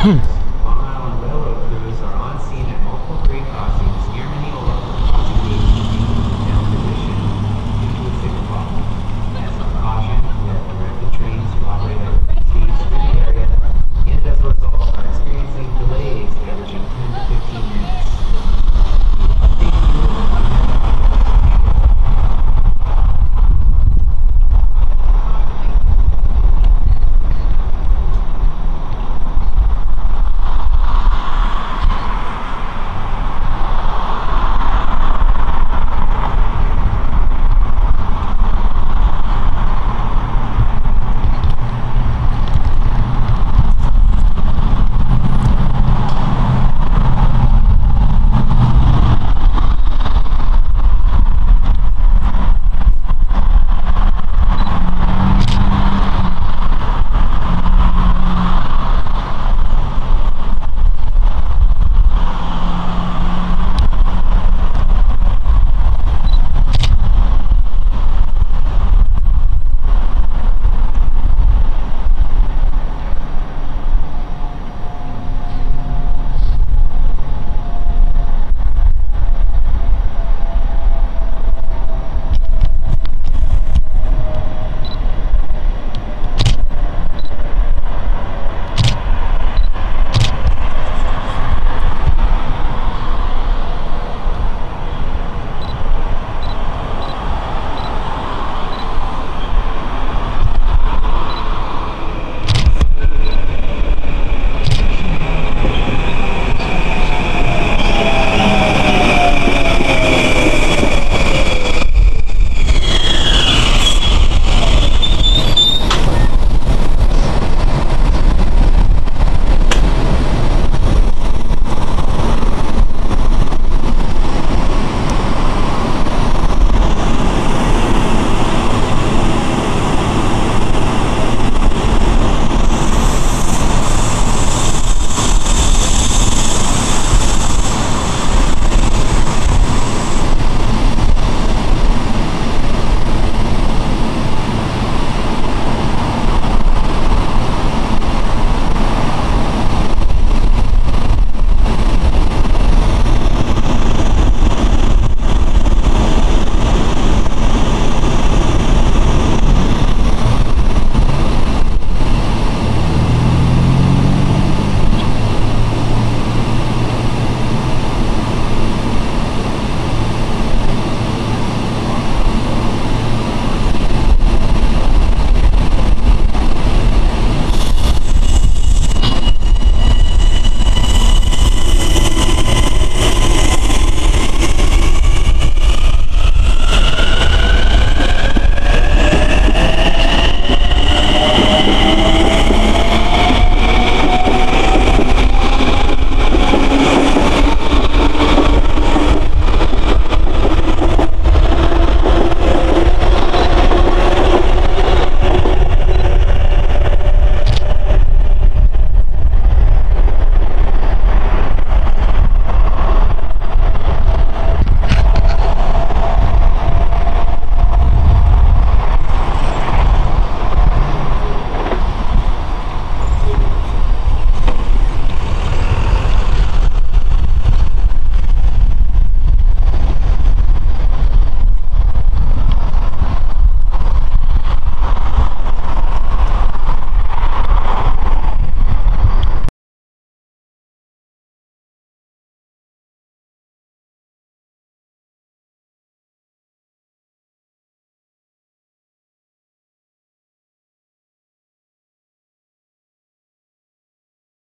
Hmm.